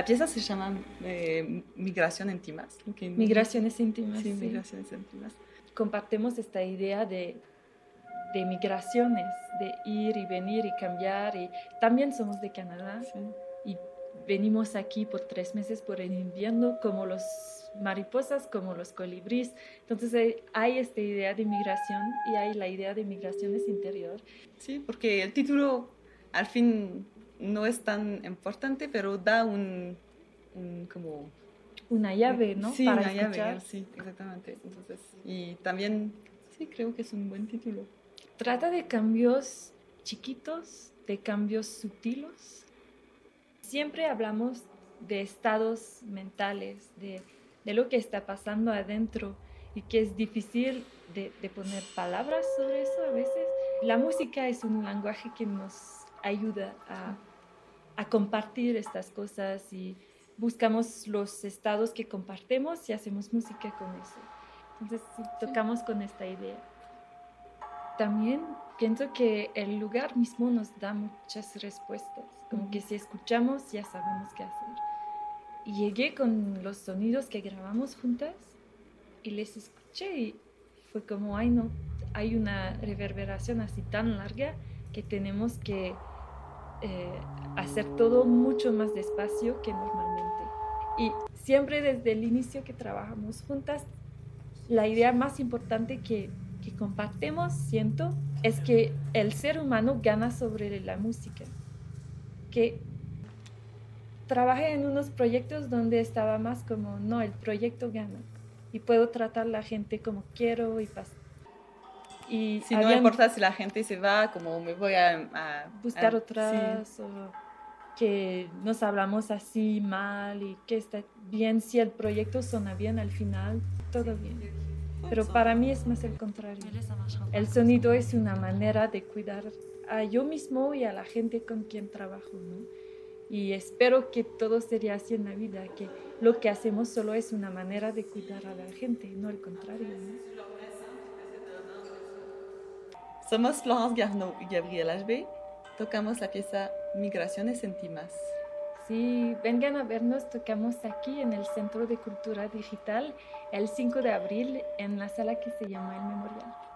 La pieza se llama eh, Migración íntimas. Migraciones íntimas. Sí, migraciones íntimas. Compartimos esta idea de, de, migraciones, de ir y venir y cambiar. Y también somos de Canadá y venimos aquí por tres meses por el invierno, como los mariposas, como los colibríes. Entonces hay esta idea de migración y hay la idea de migraciones interior. Sí, porque el título al fin no es tan importante, pero da un, como una llave, ¿no? Sí, Para una llave, sí, exactamente. Entonces, y también sí creo que es un buen título. Trata de cambios chiquitos, de cambios sutilos. Siempre hablamos de estados mentales, de, de lo que está pasando adentro y que es difícil de, de poner palabras sobre eso a veces. La música es un lenguaje que nos ayuda a a compartir estas cosas y buscamos los estados que compartimos y hacemos música con eso. Entonces, tocamos con esta idea. También pienso que el lugar mismo nos da muchas respuestas, como que si escuchamos ya sabemos qué hacer. Y llegué con los sonidos que grabamos juntas y les escuché y fue como, ay no, hay una reverberación así tan larga que tenemos que eh, hacer todo mucho más despacio que normalmente. Y siempre desde el inicio que trabajamos juntas, la idea más importante que, que compartimos, siento, es que el ser humano gana sobre la música. Que trabajé en unos proyectos donde estaba más como, no, el proyecto gana. Y puedo tratar a la gente como quiero y pasar y si no importa si la gente se va, como me voy a, buscar otras, o que nos hablamos así mal y que está bien, si el proyecto suena bien al final, todo bien. Pero para mí es más el contrario. El sonido es una manera de cuidar a yo mismo y a la gente con quien trabajo, ¿no? Y espero que todo sería así en la vida, que lo que hacemos solo es una manera de cuidar a la gente, no el contrario, ¿no? Somos Florence Garneau y Gabriel HB. Tocamos la pieza Migraciones Íntimas. Sí, vengan a vernos, tocamos aquí en el Centro de Cultura Digital el 5 de abril en la sala que se llama El Memorial.